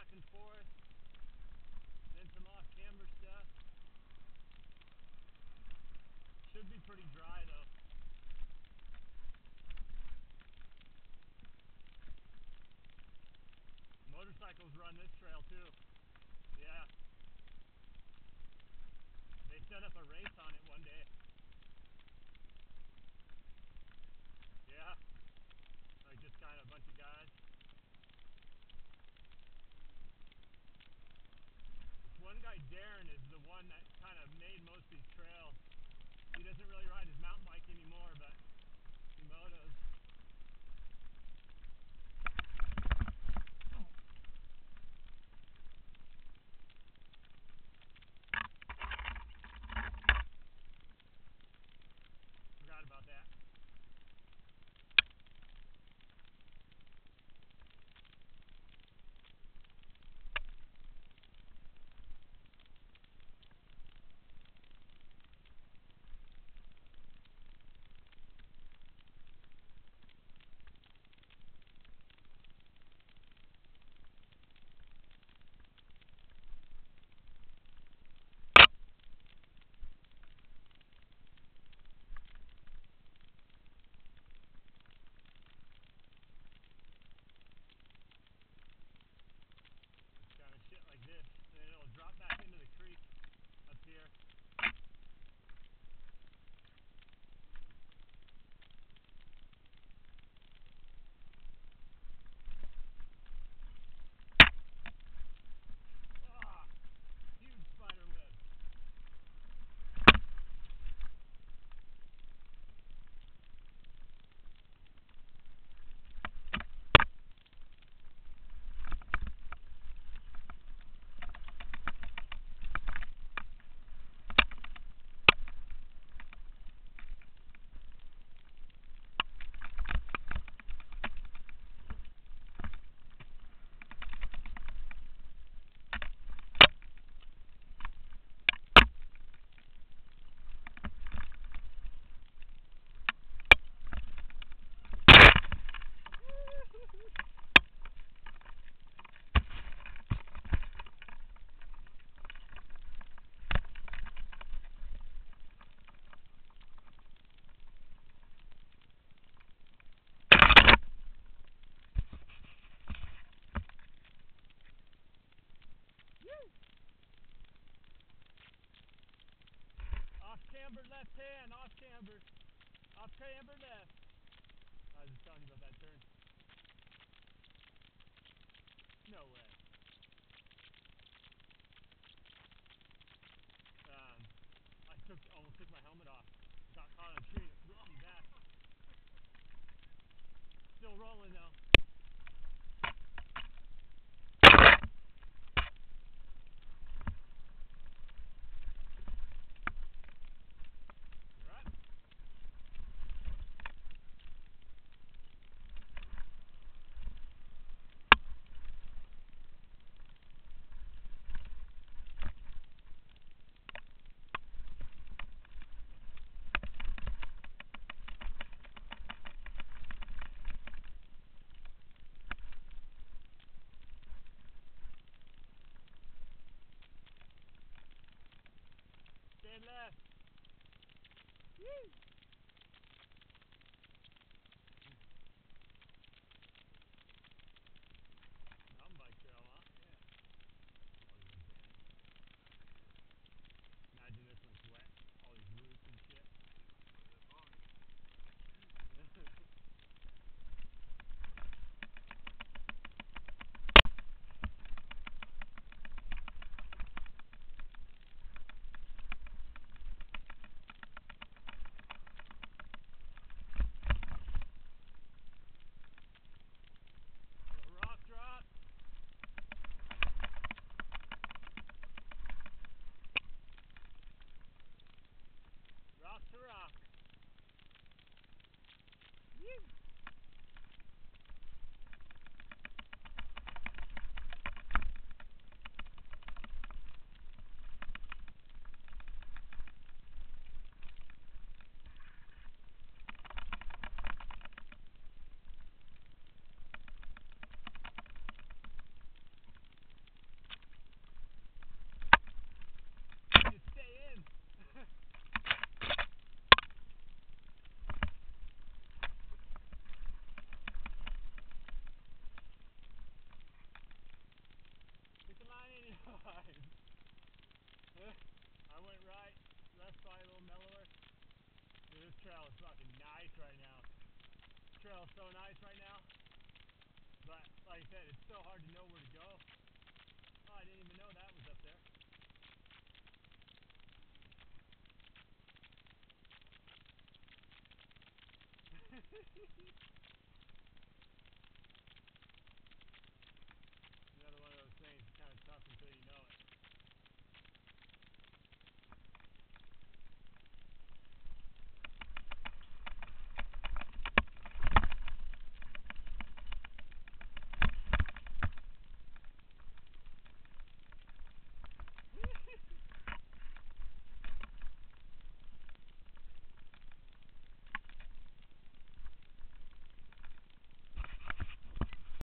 back and forth. Then some off-camber stuff. Should be pretty dry though. Motorcycles run this trail too. Yeah. They set up a race on it one day. Yeah. Like just kind of a bunch of guys. This one guy, Darren, is the one that kind of made most of these trails. Camber left hand, off camber. Off camber left. I was just telling you about that turn. No way. Um, I took almost took my helmet off. Got caught on a tree and whipped me back. Still rolling though. Left. Woo! I went right, left by a little mellower. Dude, this trail is fucking nice right now. This trail is so nice right now. But like I said, it's so hard to know where to go. Oh, I didn't even know that was up there.